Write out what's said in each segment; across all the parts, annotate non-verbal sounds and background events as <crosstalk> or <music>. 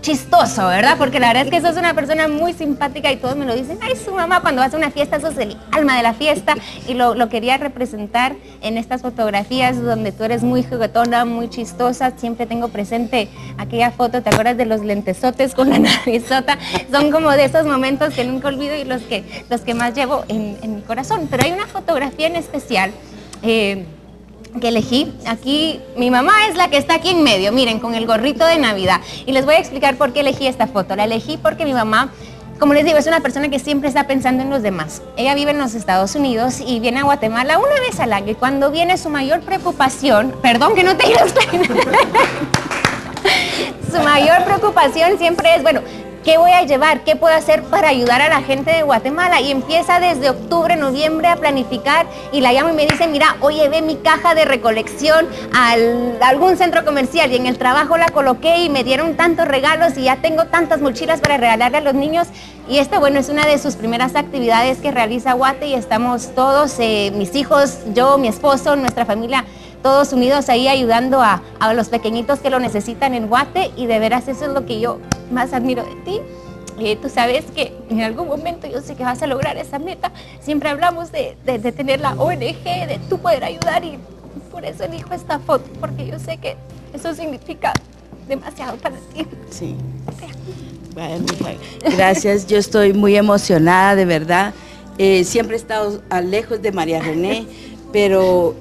chistoso, ¿verdad? Porque la verdad es que sos una persona muy simpática y todos me lo dicen, ay, su mamá cuando vas a una fiesta sos el alma de la fiesta y lo, quería representar en estas fotografías donde tú eres muy juguetona, muy chistosa, siempre tengo presente aquella foto, ¿te acuerdas de los lentesotes con la <laughs> narizota? Son como de esos momentos que nunca olvido y los que, los que más llevo en, mi corazón. Pero hay una fotografía en especial. Eh, que elegí. Aquí mi mamá es la que está aquí en medio, miren, con el gorrito de Navidad. Y les voy a explicar por qué elegí esta foto. La elegí porque mi mamá, como les digo, es una persona que siempre está pensando en los demás. Ella vive en los Estados Unidos y viene a Guatemala una vez al año. Y cuando viene su mayor preocupación, perdón que no te <laughs> <laughs> su mayor preocupación siempre es, bueno, ¿Qué voy a llevar? ¿Qué puedo hacer para ayudar a la gente de Guatemala? Y empieza desde octubre, noviembre a planificar y la llamo y me dice, mira, oye, ve mi caja de recolección a algún centro comercial y en el trabajo la coloqué y me dieron tantos regalos y ya tengo tantas mochilas para regalarle a los niños. Y esta, bueno, es una de sus primeras actividades que realiza Guate y estamos todos, eh, mis hijos, yo, mi esposo, nuestra familia todos unidos ahí ayudando a, los pequeñitos que lo necesitan en Guate y de veras eso es lo que yo más admiro de ti. y tú sabes que en algún momento yo sé que vas a lograr esa meta. Siempre hablamos de, tener la ONG, de tú poder ayudar y por eso elijo esta foto, porque yo sé que eso significa demasiado para ti. Sí. Gracias, yo estoy muy emocionada, de verdad. Eh, siempre he estado lejos de María René, pero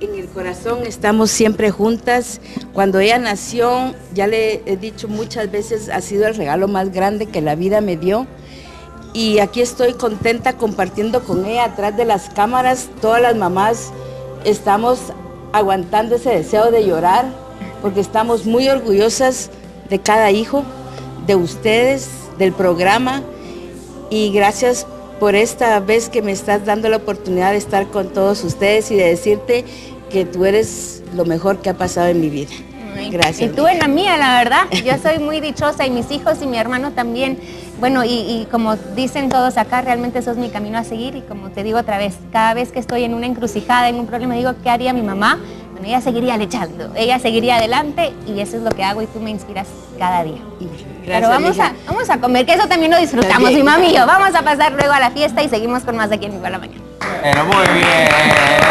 en el corazón estamos siempre juntas. Cuando ella nació, ya le he dicho muchas veces, ha sido el regalo más grande que la vida me dio. Y aquí estoy contenta compartiendo con ella atrás de las cámaras. Todas las mamás estamos aguantando ese deseo de llorar porque estamos muy orgullosas de cada hijo, de ustedes, del programa. Y gracias por esta vez que me estás dando la oportunidad de estar con todos ustedes y de decirte que tú eres lo mejor que ha pasado en mi vida. Gracias. Y tú en la mía, la verdad. <laughs> Yo soy muy dichosa y mis hijos y mi hermano también. Bueno, y, como dicen todos acá, realmente eso es mi camino a seguir. Y como te digo otra vez, cada vez que estoy en una encrucijada, en un problema, digo, ¿qué haría mi mamá? Bueno, ella seguiría lechando, ella seguiría adelante y eso es lo que hago y tú me inspiras cada día. Pero vamos a, vamos a comer, que eso también lo disfrutamos, mi mami y yo. Vamos a pasar luego a la fiesta y seguimos con más aquí en Igual la Mañana. Pero muy bien,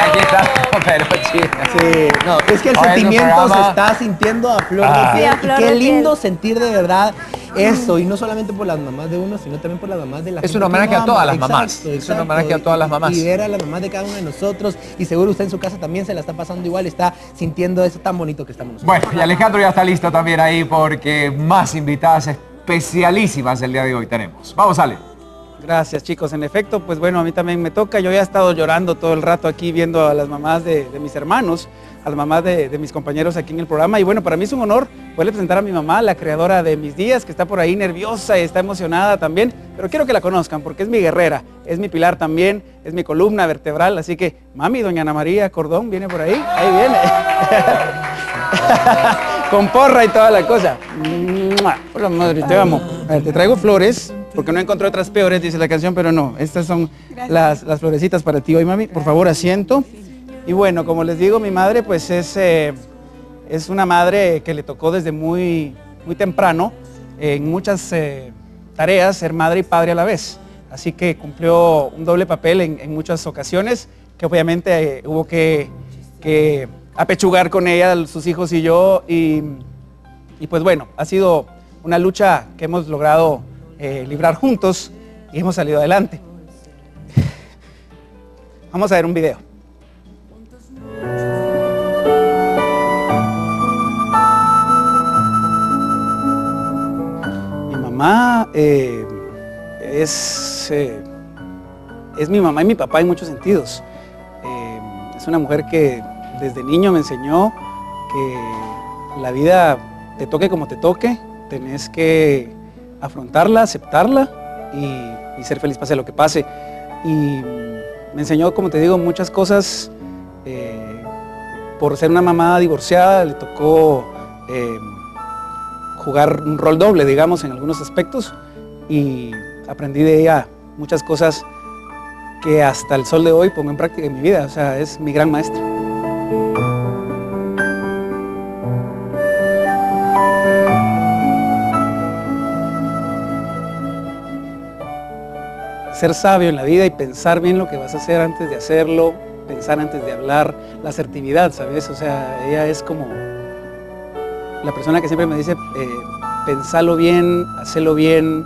aquí estamos, <laughs> pero Sí, no, es que el sentimiento se está sintiendo a flor de ah. piel. qué lindo sentir de verdad eso, y no solamente por las mamás de uno, sino también por las mamás de la Es un homenaje a todas las mamás. Es un homenaje a todas las mamás. Y ver a las mamás de cada uno de nosotros, y seguro usted en su casa también se la está pasando igual, está sintiendo eso tan bonito que estamos nosotros. Bueno, y Alejandro ya está listo también ahí porque más invitadas especialísimas el día de hoy tenemos. Vamos, Ale. Gracias chicos, en efecto, pues bueno, a mí también me toca, yo ya he estado llorando todo el rato aquí viendo a las mamás de, mis hermanos, a las mamás de, mis compañeros aquí en el programa. Y bueno, para mí es un honor poder presentar a mi mamá, la creadora de mis días, que está por ahí nerviosa y está emocionada también, pero quiero que la conozcan porque es mi guerrera, es mi pilar también, es mi columna vertebral, así que mami, doña Ana María Cordón viene por ahí, ahí viene. <laughs> Con porra y toda la cosa. Hola madre, te amo. te traigo flores porque no encontré otras peores, dice la canción, pero no, estas son las, florecitas para ti hoy, mami. Por favor, asiento. Y bueno, como les digo, mi madre pues es, eh, es una madre que le tocó desde muy, muy temprano en muchas eh, tareas ser madre y padre a la vez. Así que cumplió un doble papel en, muchas ocasiones, que obviamente eh, hubo que, apechugar con ella, sus hijos y yo. Y, y pues bueno, ha sido una lucha que hemos logrado eh, librar juntos y hemos salido adelante. <laughs> Vamos a ver un video. Mi mamá eh, es, eh, es mi mamá y mi papá en muchos sentidos. es una mujer que desde niño me enseñó que la vida te toque como te toque, tenés que afrontarla, aceptarla y, ser feliz pase lo que pase. Y me enseñó, como te digo, muchas cosas. Eh, por ser una mamá divorciada, le tocó eh, jugar un rol doble, digamos, en algunos aspectos. Y aprendí de ella muchas cosas que hasta el sol de hoy pongo en práctica en mi vida. O sea, es mi gran maestra. Ser sabio en la vida y pensar bien lo que vas a hacer antes de hacerlo, pensar antes de hablar, la asertividad, ¿sabes? O sea, ella es como la persona que siempre me dice, eh, pensalo bien, hacelo bien,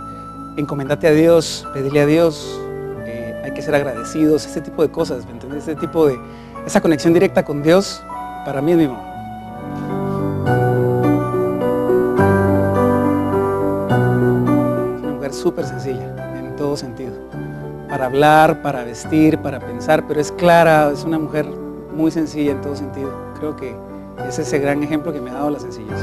encomendate a Dios, pedirle a Dios, eh, hay que ser agradecidos, ese tipo de cosas, ¿me entiendes? Ese tipo de, esa conexión directa con Dios, para mí es mi mamá. Es una mujer súper sencilla, en todo sentido. Para hablar, para vestir, para pensar, pero es clara, es una mujer muy sencilla en todo sentido. Creo que es ese gran ejemplo que me ha dado la sencillez.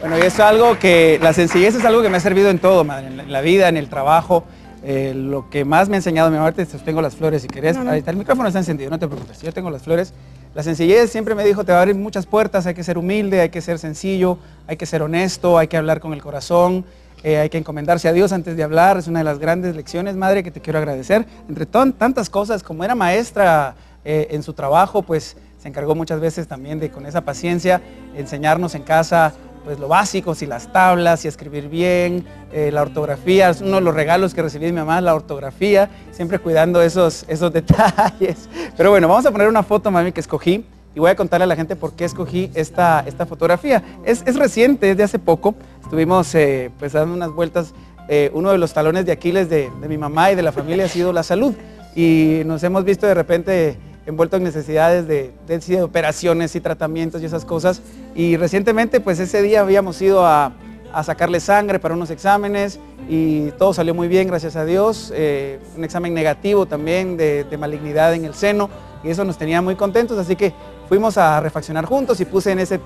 Bueno, y es algo que, la sencillez es algo que me ha servido en todo, madre, en la vida, en el trabajo. Eh, lo que más me ha enseñado mi mamá, te sostengo las flores si querés. Ahí está, el micrófono está encendido, no te preocupes, yo tengo las flores. La sencillez siempre me dijo, te va a abrir muchas puertas, hay que ser humilde, hay que ser sencillo, hay que ser honesto, hay que hablar con el corazón. Eh, hay que encomendarse a Dios antes de hablar, es una de las grandes lecciones, madre, que te quiero agradecer. Entre tantas cosas, como era maestra eh, en su trabajo, pues se encargó muchas veces también de, con esa paciencia, enseñarnos en casa pues lo básico, si las tablas, si escribir bien, eh, la ortografía, es uno de los regalos que recibí de mi mamá, la ortografía, siempre cuidando esos, esos <laughs> detalles. Pero bueno, vamos a poner una foto, mami, que escogí y voy a contarle a la gente por qué escogí esta, esta fotografía. Es, es reciente, es de hace poco, Estuvimos eh, pues dando unas vueltas. Eh, uno de los talones de Aquiles de, mi mamá y de la familia ha sido la salud. Y nos hemos visto de repente envueltos en necesidades de, de, operaciones y tratamientos y esas cosas. Y recientemente, pues ese día habíamos ido a, sacarle sangre para unos exámenes y todo salió muy bien, gracias a Dios. Eh, un examen negativo también de, de, malignidad en el seno y eso nos tenía muy contentos. Así que fuimos a refaccionar juntos y puse en, ese,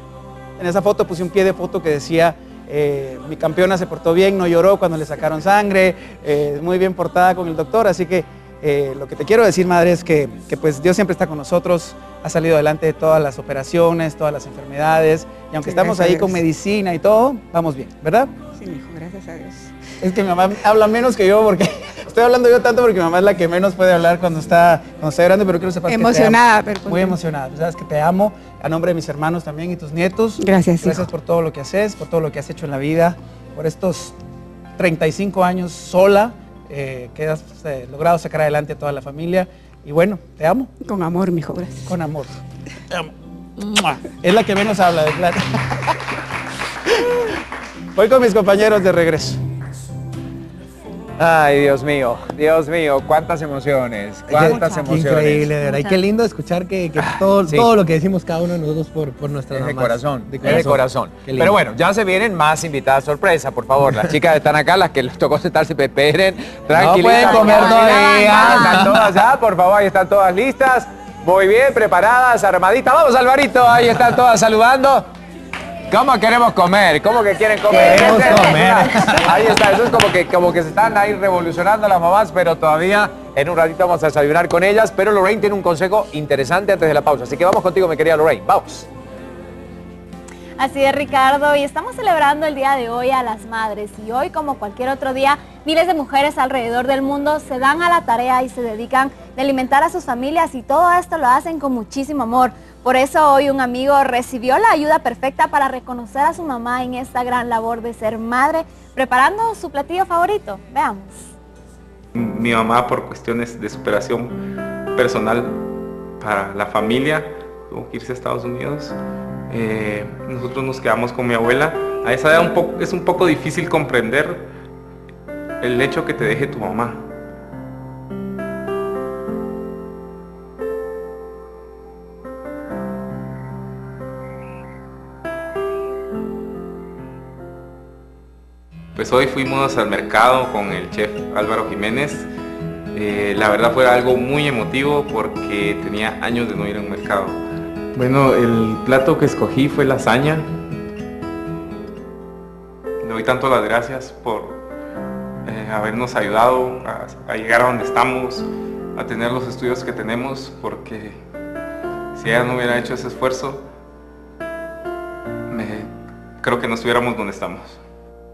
en esa foto, puse un pie de foto que decía eh, mi campeona se portó bien, no lloró cuando le sacaron sangre, eh, muy bien portada con el doctor, así que eh, lo que te quiero decir, madre, es que, pues Dios siempre está con nosotros, ha salido adelante de todas las operaciones, todas las enfermedades, y aunque estamos ahí con medicina y todo, vamos bien, ¿verdad? Sí, hijo, gracias a Dios. Es que mi mamá habla menos que yo porque <laughs> estoy hablando yo tanto porque mi mamá es la que menos puede hablar cuando está, cuando está llorando, pero quiero sepas emocionada, que te amo. Muy emocionada. Sabes que te amo a nombre de mis hermanos también y tus nietos. Gracias. Gracias por todo lo que haces, por todo lo que has hecho en la vida, por estos 35 años sola eh, que has eh, logrado sacar adelante a toda la familia. Y bueno, te amo. Con amor, mijo, gracias. Con amor. Te amo. Es la que menos habla de plata. <laughs> Voy con mis compañeros de regreso. Ay, Dios mío, Dios mío, cuántas emociones, cuántas emociones. Increíble, de verdad. Y qué lindo escuchar que, ah, todo, todo, lo que decimos cada uno de nosotros por, por nuestra de corazón, de corazón. de corazón. Pero bueno, ya se vienen más invitadas sorpresa, por favor. Las chicas están acá, las que les tocó sentarse, esperen, tranquilitas. No pueden comer todavía. Están todas ya, por favor, ahí están todas listas. Muy bien, preparadas, armaditas. Vamos, Alvarito, ahí están todas saludando. ¿Cómo queremos comer? ¿Cómo que quieren comer? Queremos comer. Ahí está, eso es como que, como que se están ahí revolucionando las mamás, pero todavía en un ratito vamos a desayunar con ellas. Pero Lorraine tiene un consejo interesante antes de la pausa. Así que vamos contigo, mi querida Lorraine. Vamos. Así es, Ricardo, y estamos celebrando el día de hoy a las madres. Y hoy, como cualquier otro día, miles de mujeres alrededor del mundo se dan a la tarea y se dedican de alimentar a sus familias y todo esto lo hacen con muchísimo amor. Por eso hoy un amigo recibió la ayuda perfecta para reconocer a su mamá en esta gran labor de ser madre, preparando su platillo favorito. Veamos. Mi mamá por cuestiones de superación personal para la familia tuvo que irse a Estados Unidos. Eh, nosotros nos quedamos con mi abuela. A esa edad es un poco difícil comprender el hecho que te deje tu mamá Pues hoy fuimos al mercado con el chef Álvaro Jiménez. Eh, la verdad fue algo muy emotivo porque tenía años de no ir a un mercado. Bueno, el plato que escogí fue lasaña. Le doy tanto las gracias por eh, habernos ayudado a, llegar a donde estamos, a tener los estudios que tenemos, porque si ella no hubiera hecho ese esfuerzo, creo que no estuviéramos donde estamos.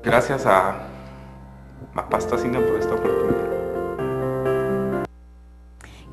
Gracias a, a Pasta Cine por esta oportunidad.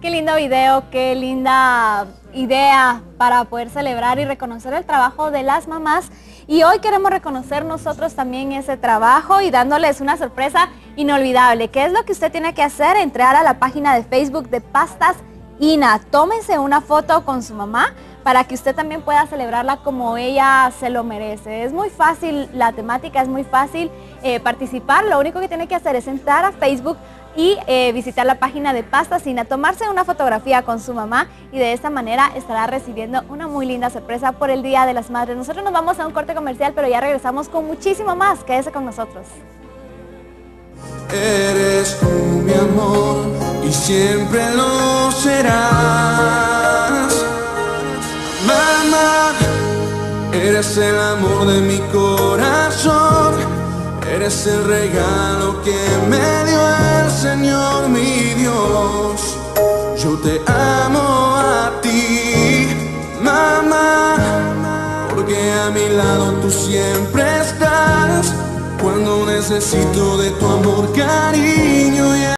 Qué lindo video, qué linda idea para poder celebrar y reconocer el trabajo de las mamás. Y hoy queremos reconocer nosotros también ese trabajo y dándoles una sorpresa inolvidable. ¿Qué es lo que usted tiene que hacer? Entrar a la página de Facebook de Pastas Ina. Tómense una foto con su mamá para que usted también pueda celebrarla como ella se lo merece. Es muy fácil, la temática es muy fácil eh, participar. Lo único que tiene que hacer es entrar a Facebook, y eh, visitar la página de Pasta Sina, tomarse una fotografía con su mamá y de esta manera estará recibiendo una muy linda sorpresa por el Día de las Madres. Nosotros nos vamos a un corte comercial, pero ya regresamos con muchísimo más. Quédese con nosotros. Eres mi amor y siempre lo serás. Mamá, eres el amor de mi corazón Eres el regalo que me dio el Señor mi Dios. Yo te amo a ti, mamá, porque a mi lado tú siempre estás. Cuando necesito de tu amor, cariño.